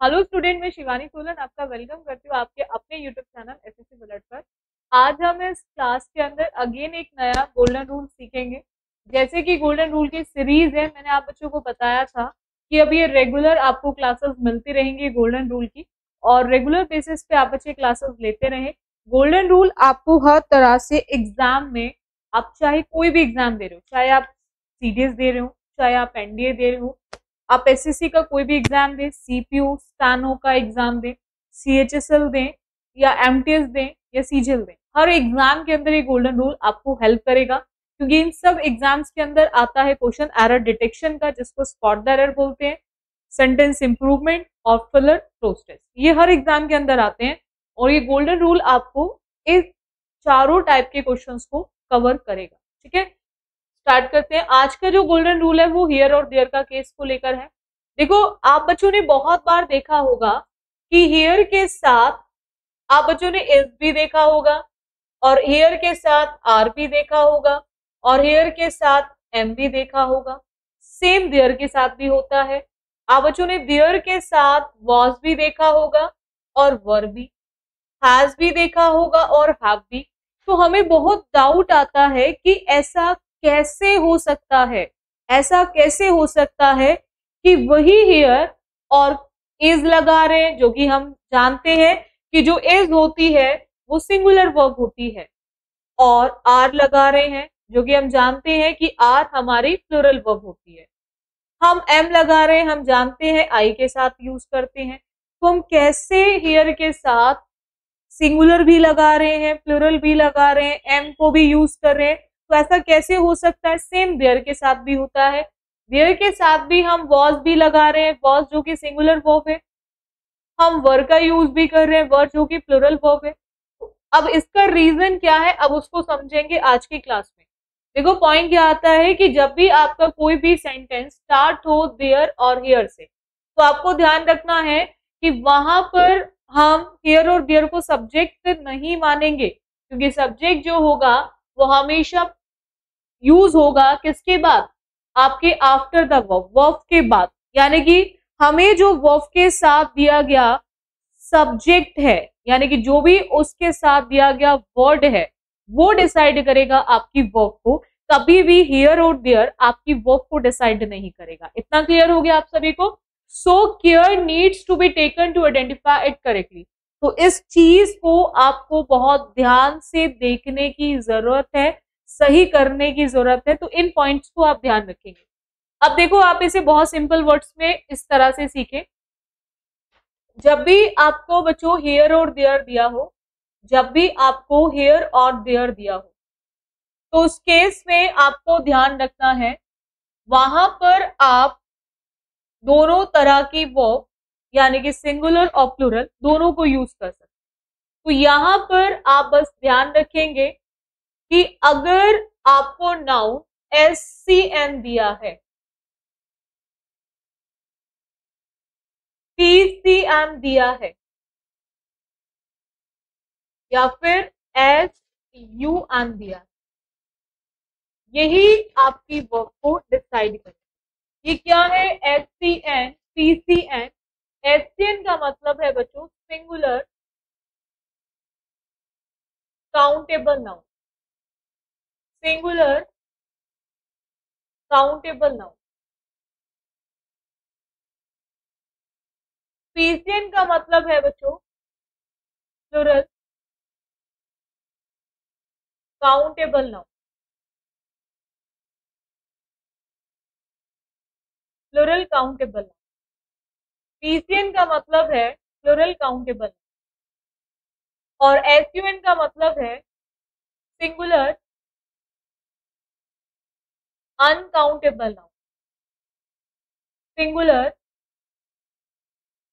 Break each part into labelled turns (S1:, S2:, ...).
S1: Hello student मैं शिवानी सोलन आपका welcome करती हूँ आपके अपने YouTube channel S S bullet पर। आज हम इस क्लास के अंदर अगेन एक नया गोल्डन रूल सीखेंगे। जैसे कि गोल्डन रूल की सीरीज़ है, मैंने आप बच्चों को बताया था कि अब ये रेगुलर आपको क्लासेस मिलती रहेंगी गोल्डन रूल की और रेगुलर बेसिस पे आप बच्चे क्लासेस लेते रहे। गोल्डन रूल आपको हर तरह से एग्ज़ाम में, आप चाहे कोई भी एग्ज़ाम दे रहे हो, चाहे आप सीडीएस दे रहे हो, चाहे आप एनडीए दे रहे हो आप एसएससी का कोई भी एग्ज़ाम दें सीपीयू स्टानो का एग्ज़ाम दें सीएचएसएल दें, या एमटीएस दें, या सीजीएल दें, हर एग्ज़ाम के अंदर ये गोल्डन रूल आपको हेल्प करेगा। क्योंकि इन सब एग्ज़ाम्स के अंदर आता है क्वेश्चन एरर डिटेक्शन का, जिसको स्पॉट द एरर बोलते हैं सेंटेंस इंप्रूवमेंट और फिलर टेस्ट ये हर एग्ज़ाम के अंदर आते हैं और ये गोल्डन रूल आपको इस चारों टाइप के क्वेश्चंस को कवर करेगा। ठीक है? स्टार्ट करते हैं। आज का जो गोल्डन रूल है, वो हियर और देयर का केस को लेकर है। देखो, आप बच्चों ने बहुत बार देखा होगा कि हियर के साथ आप बच्चों ने एस भी देखा होगा और हेयर के साथ आर भी देखा होगा और हेयर के साथ एम भी देखा होगा। सेम देयर के साथ भी होता है। आप बच्चों ने देयर के साथ वॉज़ भी देखा होगा और वर भी हैज़ भी देखा होगा और हैव भी। तो हमें बहुत डाउट आता है कि ऐसा कैसे हो सकता है? ऐसा कैसे हो सकता है कि वही हेयर और इज़ लगा रहे हैं, जो कि हम जानते हैं कि जो इज़ होती है, वो सिंगुलर वर्ब होती है। और आर लगा रहे हैं, जो कि हम जानते हैं कि आर हमारी प्लूरल वर्ब होती है। हम एम लगा रहे हैं, हम जानते हैं आई के साथ यूज़ करते हैं। तो हम कैसे हेयर के साथ सिंगुलर भी लगा रहे हैं प्लूरल भी लगा रहे हैं एम को भी यूज़ कर रहे हैं। तो ऐसा कैसे हो सकता है? सेम देयर के साथ भी होता है। देयर के साथ भी हम वॉज़ भी लगा रहे हैं। वॉज़ जो कि सिंगुलर वर्ब है। हम वर का यूज़ भी कर रहे हैं। वर जो कि प्लूरल वर्ब है। अब इसका रीजन क्या है? अब उसको समझेंगे आज की क्लास में। देखो पॉइंट क्या आता है कि जब भी आपका कोई भी सेंटेंस स्टार्ट हो देयर और हेयर से तो आपको ध्यान रखना है कि वहाँ पर हम हेयर और देयर को सब्जेक्ट नहीं मानेंगे। क्योंकि सब्जेक्ट जो होगा, वो हमेशा यूज़ होगा किसके बाद? आपके आफ्टर द वर्ब वर्ब के बाद। यानी कि हमें जो वर्ब के साथ दिया गया सब्जेक्ट है, यानी कि जो भी उसके साथ दिया गया वर्ड है, वो डिसाइड करेगा आपकी वर्ब को। कभी भी हियर और देयर आपकी वर्ब को डिसाइड नहीं करेगा। इतना क्लियर हो गया आप सभी को? So care needs to be taken to identify it correctly तो इस चीज़ को आपको बहुत ध्यान से देखने की ज़रूरत है। सही करने की ज़रूरत है तो इन पॉइंट्स को आप ध्यान रखेंगे। अब देखो, आप इसे बहुत सिंपल वर्ड्स में इस तरह से सीखें। जब भी आपको बच्चों हेयर और देयर दिया हो, जब भी आपको हेयर और देयर दिया हो तो उस केस में आपको ध्यान रखना है, वहाँ पर आप दोनों तरह की वो यानी कि सिंगुलर और प्लूरल दोनों को यूज़ कर सकते तो यहाँ पर आप बस ध्यान रखेंगे कि अगर आपको नाउन एस सी एन दिया है पी सी एन दिया है, या फिर एस यू एन दिया है, यही आपकी वर्क को डिसाइड करे ये क्या है? S C N P C N S C N का मतलब है बच्चों singular countable noun singular countable noun PCN का मतलब है बच्चों plural countable noun plural countable noun PCN का मतलब है प्लूरल काउंटेबल और एसयूएन का मतलब है singular uncountable noun singular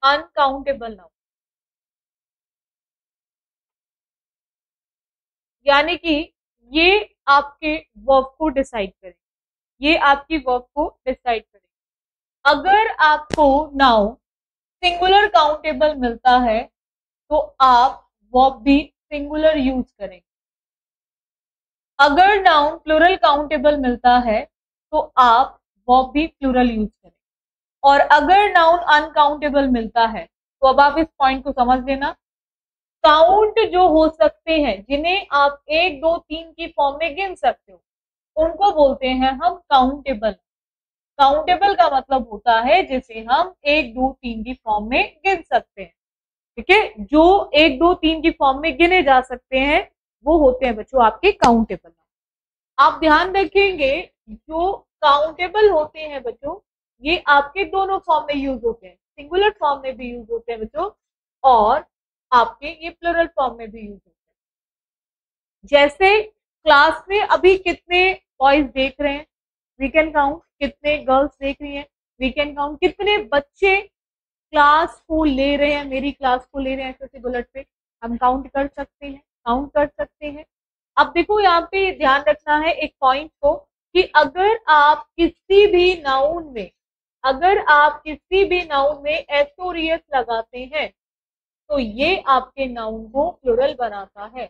S1: uncountable noun यानी कि ये आपके वर्क को डिसाइड करें। ये आपकी वर्क को डिसाइड करें। अगर आपको नाउ सिंगुलर काउंटेबल मिलता है तो आप वर्ब भी सिंगुलर यूज़ करें। अगर नाउन प्लूरल काउंटेबल मिलता है तो आप वर्ब भी प्लूरल यूज़ करें। और अगर नाउन अनकाउंटेबल मिलता है तो अब आप इस पॉइंट को समझ लेना। काउंट जो हो सकते हैं, जिन्हें आप एक, दो, तीन की फॉर्म में गिन सकते हो, उनको बोलते हैं हम काउंटेबल काउंटेबल का मतलब होता है जिसे हम एक, दो, तीन की फॉर्म में गिन सकते हैं। ठीक है? जो एक, दो, तीन की फॉर्म में गिने जा सकते हैं, वो होते हैं बच्चों आपके काउंटेबल आप ध्यान रखेंगे, जो काउंटेबल होते हैं बच्चों, ये आपके दोनों फॉर्म में यूज़ होते हैं। सिंगुलर फॉर्म में भी यूज़ होते हैं बच्चों, और आपके ये प्लूरल फॉर्म में भी यूज़ होते हैं। जैसे क्लास में अभी कितने बॉयज़ देख रहे हैं? वी कैन काउंट कितने गर्ल्स देख रही हैं? वी कैन काउंट कितने बच्चे क्लास को ले रहे हैं, मेरी क्लास को ले रहे हैं, ऐसे बुलेट पे हम काउंट कर सकते हैं काउंट कर सकते हैं। अब देखो यहाँ पे ध्यान रखना है एक पॉइंट को कि अगर आप किसी भी नाउन में, अगर आप किसी भी नाउन में एसोरियस लगाते हैं तो ये आपके नाउन को प्लूरल बनाता है।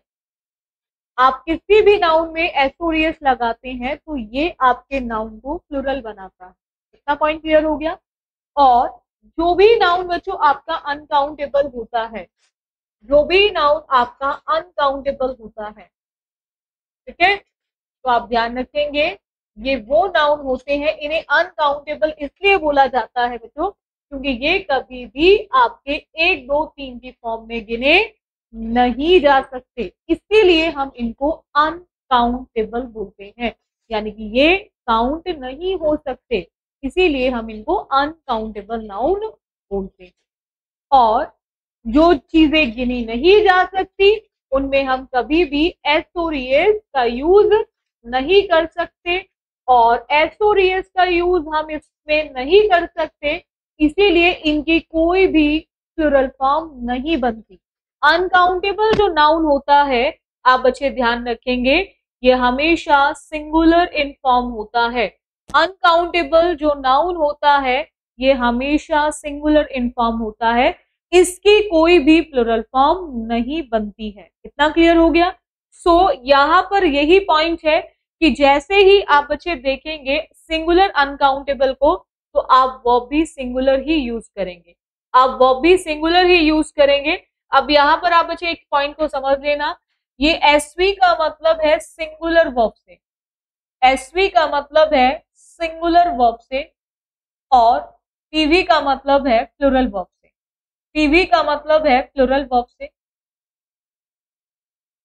S1: आप किसी भी नाउन में एसोरियस लगाते हैं तो ये आपके नाउन को प्लूरल बनाता है। इतना पॉइंट क्लियर हो गया? और जो भी नाउन बच्चों आपका अनकाउंटेबल होता है, जो भी नाउन आपका अनकाउंटेबल होता है ठीक है? तो आप ध्यान रखेंगे, ये वो नाउन होते हैं, इन्हें अनकाउंटेबल इसलिए बोला जाता है बच्चों, क्योंकि ये कभी भी आपके एक, दो, तीन की फॉर्म में गिने नहीं जा सकते। इसीलिए हम इनको अनकाउंटेबल बोलते हैं। यानी कि ये काउंट नहीं हो सकते। इसीलिए हम इनको अनकाउंटेबल नाउन बोलते हैं। और जो चीज़ें गिनी नहीं जा सकती उनमें हम कभी भी एसोरियस का यूज़ नहीं कर सकते और एसोरियस का यूज़ हम इसमें नहीं कर सकते, इसीलिए इनकी कोई भी प्लूरल फॉर्म नहीं बनती। अनकाउंटेबल जो नाउन होता है, आप बच्चे ध्यान रखेंगे, ये हमेशा सिंगुलर इन फॉर्म होता है। अनकाउंटेबल जो नाउन होता है, ये हमेशा सिंगुलर इन फॉर्म होता है। इसकी कोई भी प्लूरल फॉर्म नहीं बनती है। इतना क्लियर हो गया? सो so, यहाँ पर यही पॉइंट है कि जैसे ही आप बच्चे देखेंगे सिंगुलर अनकाउंटेबल को तो आप वर्ब भी सिंगुलर ही यूज़ करेंगे। आप वर्ब भी सिंगुलर ही यूज़ करेंगे। अब यहाँ पर आप बच्चे एक पॉइंट को समझ लेना। ये एसवी का मतलब है सिंगुलर वर्ब से। एसवी का मतलब है सिंगुलर वर्ब से और पीवी का मतलब है प्लूरल वर्ब पीवी का मतलब है प्लूरल वर्ब से।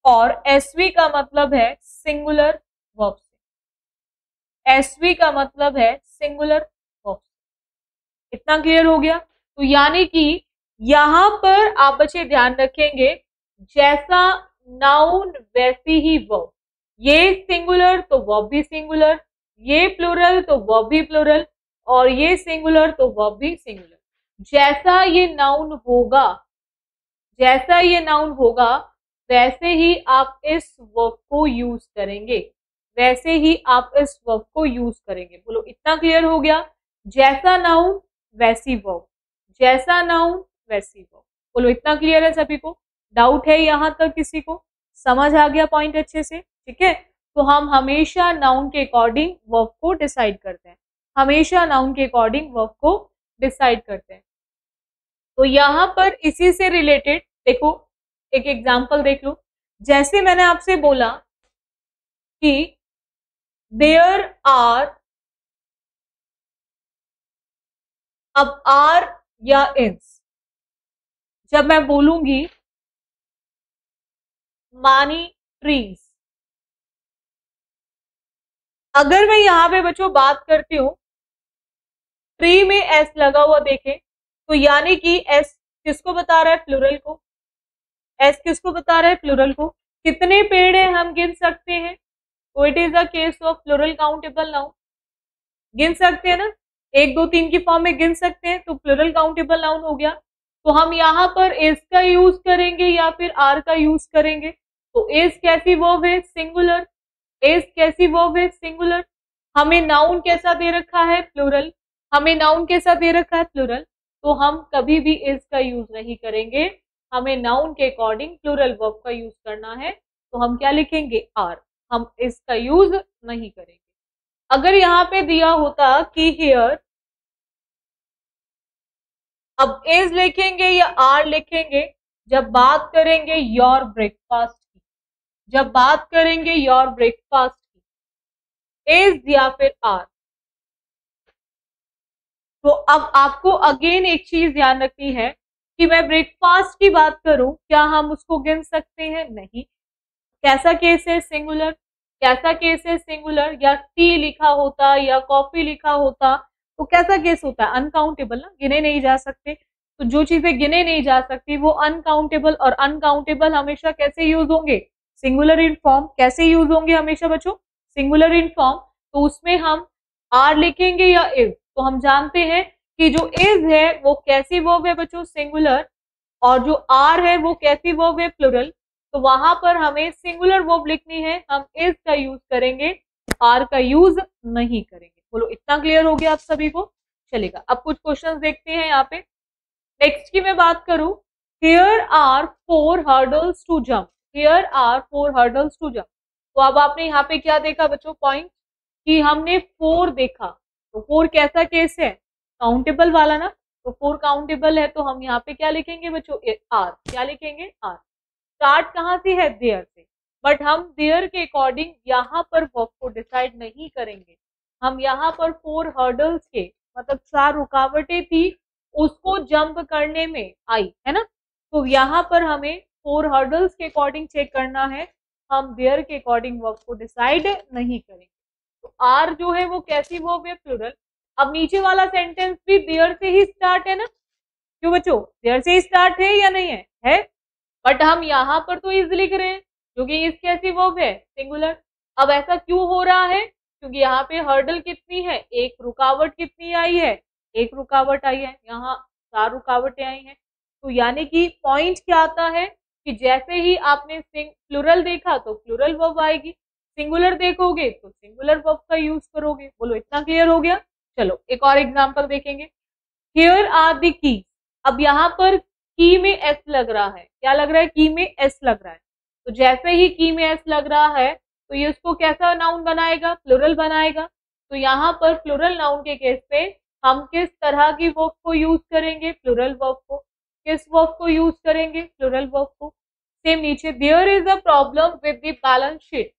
S1: और एसवी का मतलब है सिंगुलर वर्ब से। एसवी का मतलब है सिंगुलर वर्ब से। इतना क्लियर हो गया? तो यानी कि यहाँ पर आप बच्चे ध्यान रखेंगे, जैसा नाउन वैसी ही वर्ब ये सिंगुलर तो वर्ब भी सिंगुलर ये प्लूरल तो वर्ब भी प्लूरल और ये सिंगुलर तो वर्ब भी सिंगुलर जैसा ये नाउन होगा, जैसा ये नाउन होगा, वैसे ही आप इस वर्ब को यूज़ करेंगे, वैसे ही आप इस वर्ब को यूज़ करेंगे। बोलो, इतना क्लियर हो गया? जैसा नाउन वैसी वर्ब जैसा नाउन वैसी वर्ब बोलो, इतना क्लियर है सभी को? डाउट है यहाँ तक किसी को? समझ आ गया पॉइंट अच्छे से? ठीक है? तो हम हमेशा नाउन के अकॉर्डिंग वर्ब को डिसाइड करते हैं। हमेशा नाउन के अकॉर्डिंग वर्ब को डिसाइड करते हैं। तो यहाँ पर इसी से रिलेटेड देखो, एक एग्ज़ाम्पल देख लो। जैसे मैंने आपसे बोला कि देयर आर अब आर या इन्स जब मैं बोलूँगी मानी ट्रीज अगर मैं यहाँ पे बच्चों बात करती हूँ ट्री में एस लगा हुआ देखें तो यानी कि एस किसको बता रहा है? प्लूरल को। एस किसको बता रहा है? प्लूरल को। कितने पेड़ है हम गिन सकते हैं? तो it is a case of plural countable noun गिन सकते हैं ना? एक, दो, तीन की फॉर्म में गिन सकते हैं तो प्लूरल काउंटेबल नाउन हो गया। तो हम यहाँ पर एस का यूज़ करेंगे या फिर आर का यूज़ करेंगे? तो एस कैसी वर्ब है? सिंगुलर एस कैसी वर्ब है? सिंगुलर हमें नाउन कैसा दे रखा है? प्लूरल हमें नाउन कैसा दे रखा है? प्लूरल तो हम कभी भी इज़ का यूज़ नहीं करेंगे। हमें नाउन के अकॉर्डिंग प्लूरल वर्ब का यूज़ करना है। तो हम क्या लिखेंगे? आर हम इसका यूज़ नहीं करेंगे। अगर यहाँ पे दिया होता कि हेयर अब इज़ लिखेंगे या आर लिखेंगे, जब बात करेंगे योर ब्रेकफास्ट की, जब बात करेंगे योर ब्रेकफास्ट की इज़ या फिर आर तो अब आपको अगेन एक चीज़ ध्यान रखनी है कि मैं ब्रेकफास्ट की बात करूँ, क्या हम उसको गिन सकते हैं? नहीं। कैसा केस है? सिंगुलर कैसा केस है? सिंगुलर या टी लिखा होता या कॉफ़ी लिखा होता? तो कैसा केस होता है? अनकाउंटेबल ना, गिने नहीं जा सकते। तो जो चीज़ें गिने नहीं जा सकती, वो अनकाउंटेबल और अनकाउंटेबल हमेशा कैसे यूज़ होंगे? सिंगुलर इन फॉर्म कैसे यूज़ होंगे हमेशा बच्चों? सिंगुलर इन फॉर्म तो उसमें हम आर लिखेंगे या इज़ तो हम जानते हैं कि जो इज़ है, वो कैसी वर्ब है बच्चों? सिंगुलर और जो आर है, वो कैसी वर्ब है? प्लूरल तो वहाँ पर हमें सिंगुलर वर्ब लिखनी है। हम इज़ का यूज़ करेंगे आर का यूज़ नहीं करेंगे। बोलो, इतना क्लियर हो गया आप सभी को? चलेगा, अब कुछ क्वेश्चंस देखते हैं यहाँ पे। नेक्स्ट की मैं बात करूँ। Here are four hurdles to jump here are four hurdles to jump तो अब आपने यहाँ पे क्या देखा बच्चों? पॉइंट कि हमने फोर देखा। तो फोर कैसा केस है? काउंटेबल वाला ना? तो फोर काउंटेबल है तो हम यहाँ पे क्या लिखेंगे बच्चों? आर क्या लिखेंगे? आर स्टार्ट कहाँ से है? देयर से. बट हम देयर के अकॉर्डिंग यहाँ पर वर्क को डिसाइड नहीं करेंगे। हम यहाँ पर फोर हर्डल्स के मतलब चार रुकावटें थी, उसको जंप करने में आई, है ना? तो यहाँ पर हमें फोर हर्डल्स के अकॉर्डिंग चेक करना है। हम देयर के अकॉर्डिंग वर्क को डिसाइड नहीं करेंगे। तो आर जो है वो कैसी वर्ब है प्लूरल अब नीचे वाला सेंटेंस भी देयर से ही स्टार्ट है ना? क्यों बच्चों? देयर से ही स्टार्ट है या नहीं है? है? बट हम यहाँ पर तो इज़ लिख रहे हैं क्योंकि इस कैसी वर्ब है? सिंगुलर अब ऐसा क्यों हो रहा है? क्योंकि यहाँ पे हर्डल कितनी है? एक रुकावट कितनी आई है? एक रुकावट आई है। यहाँ चार रुकावटें आई हैं। तो यानी कि पॉइंट क्या आता है? कि जैसे ही आपने सिंग प्लूरल देखा तो प्लूरल वर्ब आएगी। सिंगुलर देखोगे तो सिंगुलर वर्ब का यूज़ करोगे। बोलो, इतना क्लियर हो गया? चलो, एक और एग्ज़ाम्पल देखेंगे। हियर आर द की अब यहाँ पर की में एस लग रहा है। क्या लग रहा है? की में एस लग रहा है। तो जैसे ही की में एस लग रहा है तो ये उसको कैसा नाउन बनाएगा? फ्लोरल बनाएगा। तो यहाँ पर फ्लोरल नाउन के केस पे हम किस तरह की वर्क को यूज़ करेंगे? फ्लोरल वर्क को। किस वर्क को यूज़ करेंगे? फ्लोरल वर्क को। सेम नीचे there is a problem with the balance sheet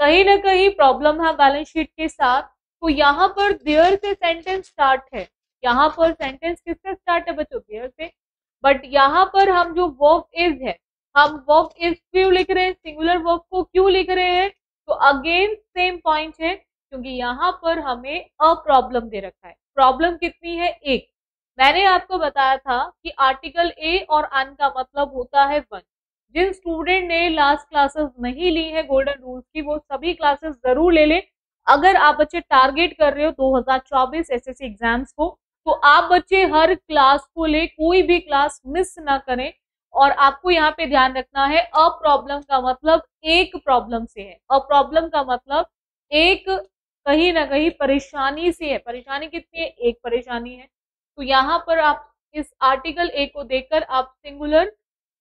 S1: कहीं ना कहीं प्रॉब्लम है बैलेंस शीट के साथ। तो यहाँ पर देयर से सेंटेंस स्टार्ट है। यहाँ पर सेंटेंस किससे स्टार्ट है बच्चों? देयर से। बट यहाँ पर हम जो वर्क इज़ है, हम वर्क इज़ क्यों लिख रहे हैं? सिंगुलर वर्क को क्यों लिख रहे हैं? तो अगेन सेम पॉइंट है, क्योंकि यहाँ पर हमें अ प्रॉब्लम दे रखा है। प्रॉब्लम कितनी है? एक मैंने आपको बताया था कि आर्टिकल ए और अन का मतलब होता है वन जिन स्टूडेंट ने लास्ट क्लासेस नहीं ली है गोल्डन रूल्स की, वो सभी क्लासेस ज़रूर ले लें। अगर आप बच्चे टारगेट कर रहे हो 2024 एसएससी एग्ज़ाम्स को तो आप बच्चे हर क्लास को ले, कोई भी क्लास मिस ना करें। और आपको यहाँ पे ध्यान रखना है अ प्रॉब्लम का मतलब एक प्रॉब्लम से है। अ प्रॉब्लम का मतलब एक कहीं ना कहीं परेशानी से है। परेशानी कितनी है? एक परेशानी है। तो यहाँ पर आप इस आर्टिकल ए को देखकर आप सिंगुलर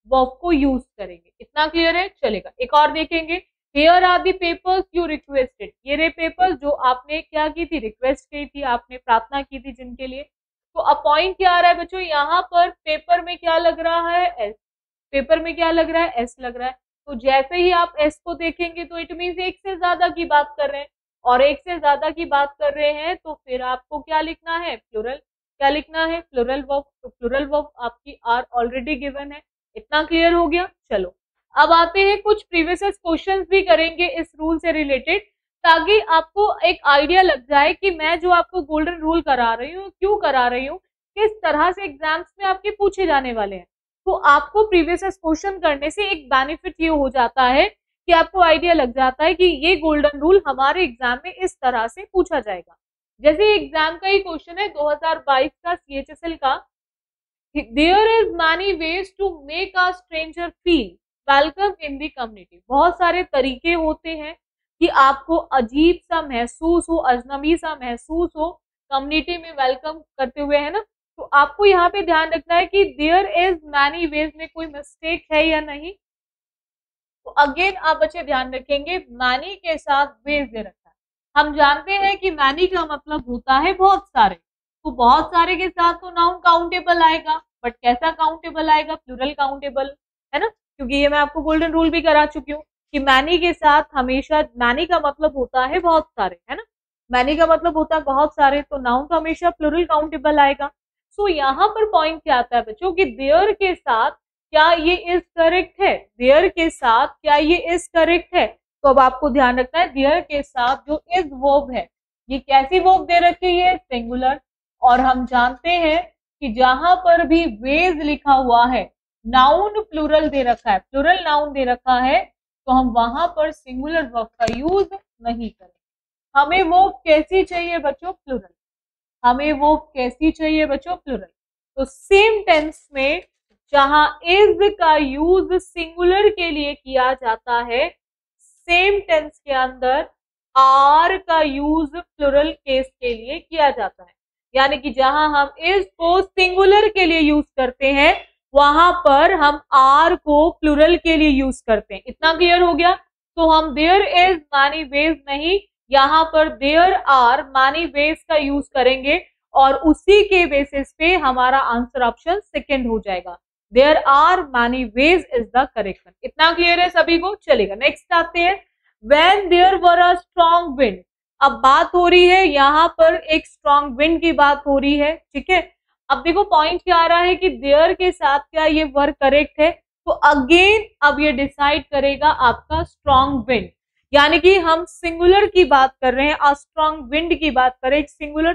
S1: वर्ब को यूज़ करेंगे। इतना क्लियर है? चलेगा। एक और देखेंगे। Here are the papers you requested ये रे पेपर्स जो आपने क्या की थी? रिक्वेस्ट की थी, आपने प्रार्थना की थी जिनके लिए। तो अपॉइंट क्या आ रहा है बच्चों? यहाँ पर पेपर में क्या लग रहा है? एस पेपर में क्या लग रहा है? एस लग रहा है। तो जैसे ही आप एस को देखेंगे तो इट मीन एक से ज़्यादा की बात कर रहे हैं। और एक से ज़्यादा की बात कर रहे हैं तो फिर आपको क्या लिखना है? प्लूरल क्या लिखना है? प्लूरल वर्ब तो प्लूरल वर्ब आपकी आर ऑलरेडी गिवन है। इतना क्लियर हो गया? चलो। अब आते हैं, कुछ प्रीवियस क्वेश्चन भी करेंगे इस रूल से रिलेटेड ताकि आपको एक आइडिया लग जाए कि मैं जो आपको गोल्डन रूल करा रही हूँ, क्यों करा रही हूँ, किस तरह से एग्ज़ाम्स में आपके पूछे जाने वाले हैं। तो आपको प्रीवियस क्वेश्चन करने से एक बेनिफिट ये हो जाता है कि आपको आइडिया लग जाता है कि ये गोल्डन रूल हमारे एग्ज़ाम में इस तरह से पूछा जाएगा। जैसे एग्ज़ाम का ही क्वेश्चन है 2022 का सीएचएसएल का there is many ways to make a stranger feel welcome in the community बहुत सारे तरीके होते हैं कि आपको अजीब सा महसूस हो, अजनबी सा महसूस हो कम्युनिटी में वेलकम करते हुए, है ना? तो आपको यहाँ पे ध्यान रखना है कि देयर इज़ मैनी वेज में कोई मिस्टेक है या नहीं। तो अगेन आप बच्चे ध्यान रखेंगे मैनी के साथ वेज दे रखा है। हम जानते हैं कि मैनी का मतलब होता है बहुत सारे। तो बहुत सारे के साथ तो नाउन काउंटेबल आएगा। बट कैसा काउंटेबल आएगा? प्लूरल काउंटेबल है ना? क्योंकि ये मैं आपको गोल्डन रूल भी करा चुकी हूँ कि मैनी के साथ हमेशा मैनी का मतलब होता है बहुत सारे है ना? मैनी का मतलब होता है बहुत सारे तो नाउन तो हमेशा प्लूरल काउंटेबल आएगा। सो so, यहाँ पर पॉइंट क्या आता है बच्चों कि देयर के साथ क्या ये इज़ करेक्ट है? देयर के साथ क्या ये इज़ करेक्ट है? तो अब आपको ध्यान रखना है देयर के साथ जो इज़ वोब है ये कैसी वोब दे रखी है? सिंगुलर और हम जानते हैं कि जहाँ पर भी वेज लिखा हुआ है नाउन प्लूरल दे रखा है। प्लूरल नाउन दे रखा है तो हम वहाँ पर सिंगुलर वर्ब का यूज़ नहीं करें हमें वो कैसी चाहिए बच्चों? प्लूरल हमें वो कैसी चाहिए बच्चों? प्लूरल तो सेम टेंस में जहाँ इज़ का यूज़ सिंगुलर के लिए किया जाता है सेम टेंस के अंदर आर का यूज़ प्लुरल केस के लिए किया जाता है। यानी कि जहाँ हम इज़ को सिंगुलर के लिए यूज़ करते हैं, वहाँ पर हम आर को प्लुरल के लिए यूज़ करते हैं। इतना क्लियर हो गया? तो हम देयर इज़ मानी वेज नहीं, यहाँ पर देयर आर मानी वेज का यूज़ करेंगे और उसी के बेसिस पे हमारा आंसर ऑप्शन सेकेंड हो जाएगा। There are many ways is the correction इतना क्लियर है सभी को? चलेगा। नेक्स्ट आते हैं। When there were a strong wind अब बात हो रही है यहाँ पर एक स्ट्रॉन्ग विंड की बात हो रही है, ठीक है? अब देखो पॉइंट क्या आ रहा है कि देयर के साथ क्या ये वर्क करेक्ट है? तो अगेन अब ये डिसाइड करेगा आपका स्ट्रॉन्ग विंड यानी कि हम सिंगुलर की बात कर रहे हैं और स्ट्रॉन्ग विंड की बात करें सिंगुलर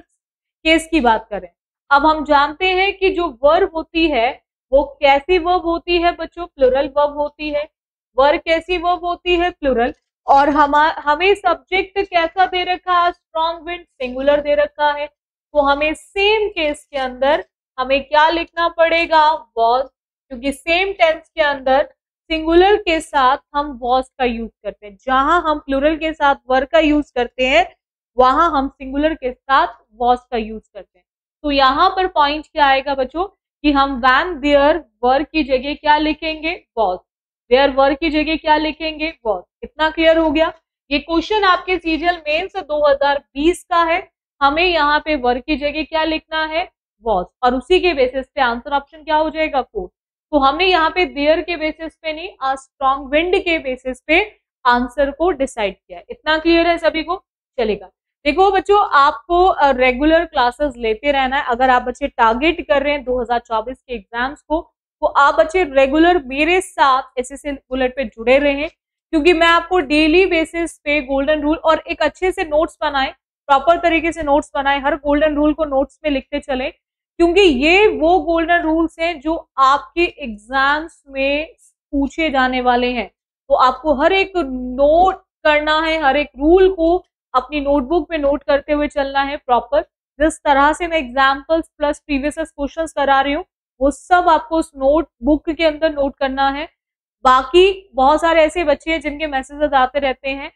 S1: केस की बात करें अब हम जानते हैं कि जो वर्ब होती है, वो कैसी वर्ब होती है बच्चों? प्लुरल वर्ब होती है। वर्ब कैसी वर्ब होती है? प्लुरल और हम, हमें सब्जेक्ट कैसा दे रखा है? स्ट्रॉन्ग विंड सिंगुलर दे रखा है। तो हमें सेम केस के अंदर हमें क्या लिखना पड़ेगा? वॉज़ क्योंकि सेम टेंस के अंदर सिंगुलर के साथ हम वॉज़ का यूज़ करते हैं। जहाँ हम प्लूरल के साथ वर का यूज़ करते हैं, वहाँ हम सिंगुलर के साथ वॉज़ का यूज़ करते हैं। तो यहाँ पर पॉइंट क्या आएगा बच्चों? कि हम वैन देयर वर की जगह क्या लिखेंगे? वॉज़ देयर वर की जगह क्या लिखेंगे? वॉज़ इतना क्लियर हो गया? ये क्वेश्चन आपके सीरियल मेन्स 2020 का है। हमें यहाँ पे वर की जगह क्या लिखना है? वॉज़ और उसी के बेसिस पे आंसर ऑप्शन क्या हो जाएगा? फोर्थ तो हमने यहाँ पे देयर के बेसिस पे नहीं आ स्ट्रॉन्ग विंड के बेसिस पे आंसर को डिसाइड किया इतना क्लियर है सभी को? चलेगा। देखो बच्चों, आपको रेगुलर क्लासेस लेते रहना है। अगर आप बच्चे टारगेट कर रहे हैं 2024 के एग्ज़ाम्स को तो आप बच्चे रेगुलर मेरे साथ एस एस बुलेट पे जुड़े रहे, क्योंकि मैं आपको डेली बेसिस पे गोल्डन रूल और एक अच्छे से नोट्स बनाए प्रॉपर तरीके से नोट्स बनाए, हर गोल्डन रूल को नोट्स में लिखते चले, क्योंकि ये वो गोल्डन रूल्स हैं जो आपके एग्ज़ाम्स में पूछे जाने वाले हैं। तो आपको हर एक नोट करना है, हर एक रूल को अपनी नोटबुक में नोट करते हुए चलना है प्रॉपर जिस तरह से मैं एग्जाम्पल्स प्लस प्रीवियस क्वेश्चन करा रही हूँ वो सब आपको उस नोट बुक के अंदर नोट करना है। बाकी बहुत सारे ऐसे बच्चे हैं जिनके मैसेजेस आते रहते हैं।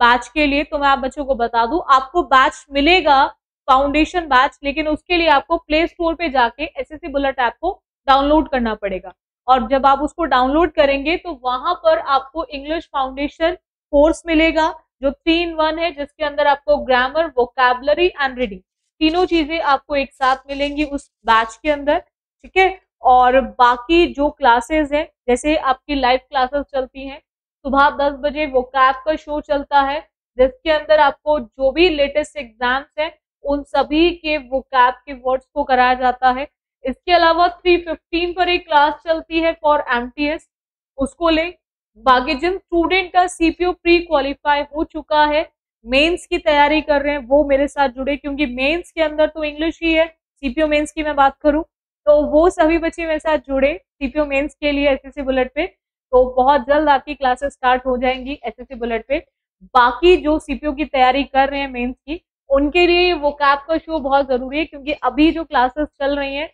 S1: बैच के लिए तो मैं आप बच्चों को बता दूँ, आपको बैच मिलेगा फाउंडेशन बैच लेकिन उसके लिए आपको प्ले स्टोर पे जाके एस एस बुलेट ऐप को डाउनलोड करना पड़ेगा। और जब आप उसको डाउनलोड करेंगे तो वहाँ पर आपको इंग्लिश फाउंडेशन कोर्स मिलेगा, जो थ्री इन वन है, जिसके अंदर आपको ग्रामर वोकेबलरी एंड रीडिंग तीनों चीज़ें आपको एक साथ मिलेंगी उस बैच के अंदर। ठीक है? और बाकी जो क्लासेस हैं, जैसे आपकी लाइव क्लासेस चलती हैं, सुबह दस बजे वो कैब का शो चलता है, जिसके अंदर आपको जो भी लेटेस्ट एग्ज़ाम्स हैं, उन सभी के वो कैब के वर्ड्स को कराया जाता है। इसके अलावा थ्री फिफ्टीन पर एक क्लास चलती है फॉर एम उसको ले। बाकी जिन स्टूडेंट का सीपीओ प्री क्वालिफाई हो चुका है मेंस की तैयारी कर रहे हैं, वो मेरे साथ जुड़े, क्योंकि मेंस के अंदर तो इंग्लिश ही है। सीपीओ मेंस की मैं बात करूँ तो वो सभी बच्चे मेरे साथ जुड़े सीपीओ मेंस के लिए एसएससी बुलेट पे। तो बहुत जल्द आपकी क्लासेस स्टार्ट हो जाएँगी एसएससी बुलेट पे। बाकी जो सीपीओ की तैयारी कर रहे हैं मेंस की, उनके लिए वो कैप का शो बहुत ज़रूरी है क्योंकि अभी जो क्लासेस चल रही हैं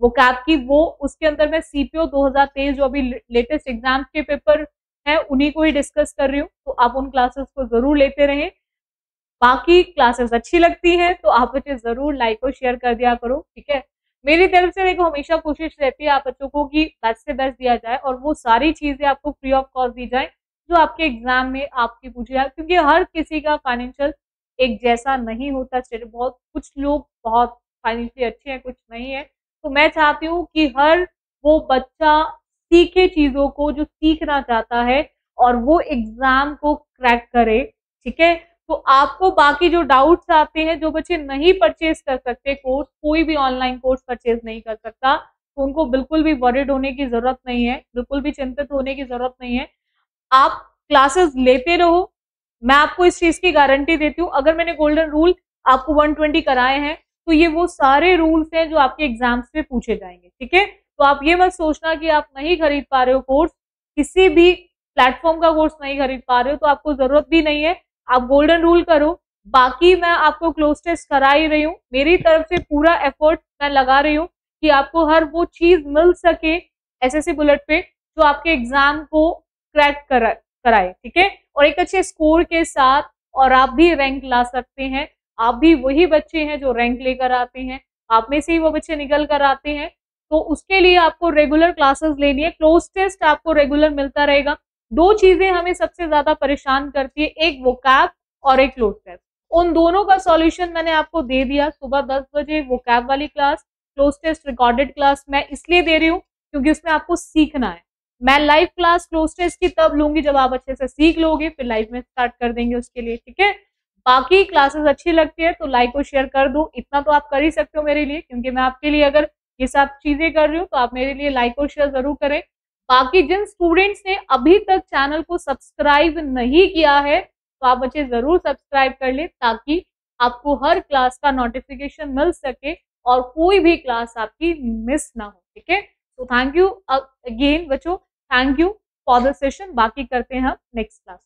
S1: वो कैप की वो, उसके अंदर मैं सीपीओ 2023 जो अभी लेटेस्ट एग्ज़ाम के पेपर है, उन्हीं को ही डिस्कस कर रही हूँ। तो आप उन क्लासेस को ज़रूर लेते रहें। बाकी क्लासेस अच्छी लगती है तो आप बच्चे ज़रूर लाइक और शेयर कर दिया करो, ठीक है? मेरी तरफ़ से देखो हमेशा कोशिश रहती है आप बच्चों को कि बेस्ट से बेस्ट दिया जाए और वो सारी चीज़ें आपको फ्री ऑफ़ कॉस्ट दी जाए, जो आपके एग्ज़ाम में आपकी पूछी जाए। क्योंकि हर किसी का फाइनेंशियल एक जैसा नहीं होता बहुत, कुछ लोग बहुत फाइनेंशियली अच्छे हैं, कुछ नहीं है। तो मैं चाहती हूँ कि हर वो बच्चा सीखे चीज़ों को, जो सीखना चाहता है और वो एग्ज़ाम को क्रैक करे, ठीक है? तो आपको बाकी जो डाउट्स आते हैं, जो बच्चे नहीं परचेज कर सकते कोर्स कोई भी ऑनलाइन कोर्स परचेज नहीं कर सकता तो उनको बिल्कुल भी वरिड होने की ज़रूरत नहीं है, बिल्कुल भी चिंतित होने की ज़रूरत नहीं है। आप क्लासेस लेते रहो। मैं आपको इस चीज़ की गारंटी देती हूँ, अगर मैंने गोल्डन रूल आपको 120 कराए हैं तो ये वो सारे रूल्स हैं जो आपके एग्ज़ाम्स में पूछे जाएँगे, ठीक है? तो आप ये मत सोचना कि आप नहीं खरीद पा रहे हो कोर्स किसी भी प्लेटफॉर्म का कोर्स नहीं खरीद पा रहे हो तो आपको ज़रूरत भी नहीं है। आप गोल्डन रूल करो। बाकी मैं आपको क्लोज टेस्ट करा ही रही हूँ। मेरी तरफ़ से पूरा एफर्ट मैं लगा रही हूँ कि आपको हर वो चीज़ मिल सके एसएससी बुलेट पे जो आपके एग्ज़ाम को क्रैक करा, कराए, ठीक है? और एक अच्छे स्कोर के साथ और आप भी रैंक ला सकते हैं। आप भी वही बच्चे हैं जो रैंक लेकर आते हैं। आप में से ही वो बच्चे निकल कर आते हैं। तो उसके लिए आपको रेगुलर क्लासेस लेनी है। क्लोज टेस्ट आपको रेगुलर मिलता रहेगा। दो चीज़ें हमें सबसे ज़्यादा परेशान करती है, एक वो कैब और एक क्लोज टेस्ट उन दोनों का सॉल्यूशन मैंने आपको दे दिया सुबह दस बजे वो कैब वाली class close test recorded class मैं इसलिए दे रही हूँ क्योंकि उसमें आपको सीखना है। मैं लाइव क्लास क्लोज टेस्ट की तब लूँगी जब आप अच्छे से सीख लोगे, फिर लाइव में स्टार्ट कर देंगे उसके लिए, ठीक है? बाकी क्लासेस अच्छी लगती है तो लाइक और शेयर कर दो, इतना तो आप कर ही सकते हो मेरे लिए, क्योंकि मैं आपके लिए अगर ये सब चीज़ें कर रही हूँ तो आप मेरे लिए लाइक और शेयर ज़रूर करें। बाकी जिन स्टूडेंट्स ने अभी तक चैनल को सब्सक्राइब नहीं किया है तो आप बच्चे ज़रूर सब्सक्राइब कर ले ताकि आपको हर क्लास का नोटिफिकेशन मिल सके और कोई भी क्लास आपकी मिस ना हो, ठीक है? तो थैंक यू अगेन बच्चों thank you for the session बाकी करते हैं हम नेक्स्ट क्लास